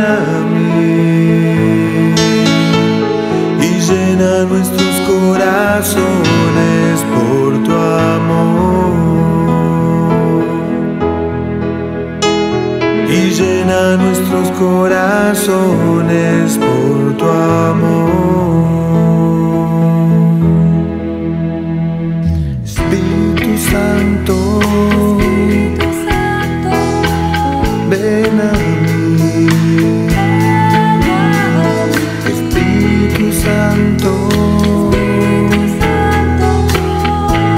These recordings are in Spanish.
ven y llena nuestros corazones por tu amor. Y llena nuestros corazones por tu amor. Espíritu Santo. Santo. Ven a mí. Espíritu Santo,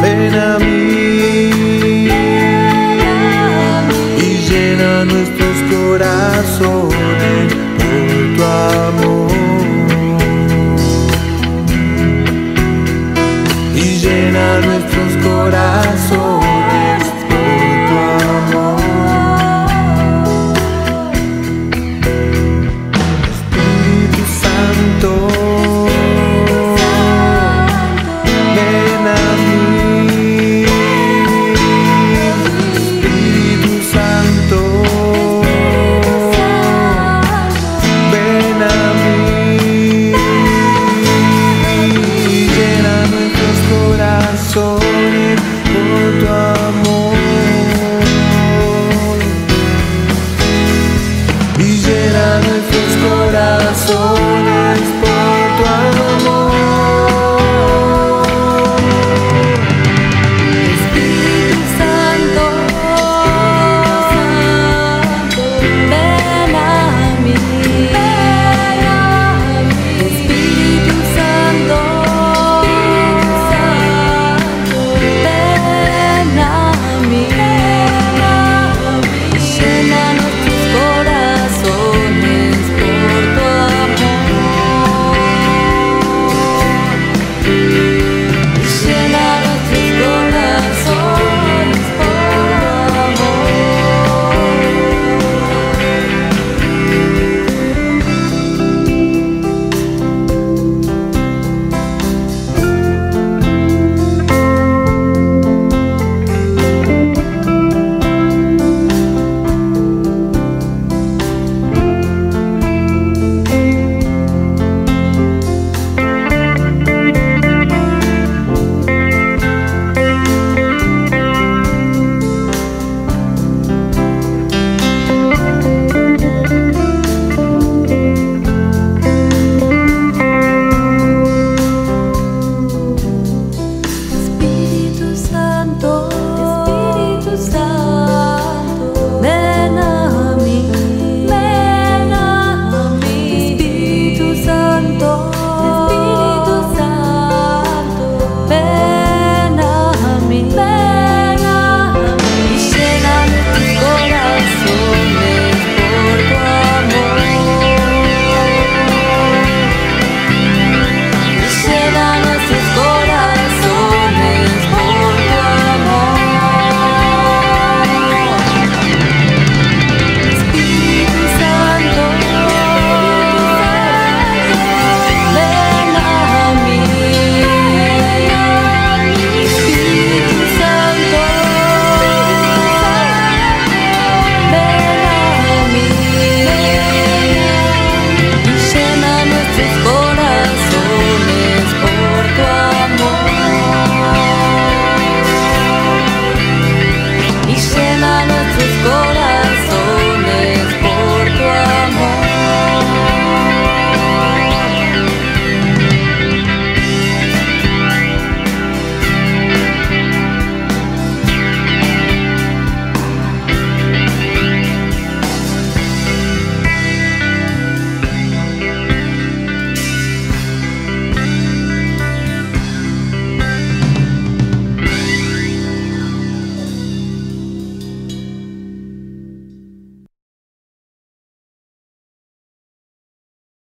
ven a mí y llena nuestros corazones por tu amor. Y llena nuestros corazones Y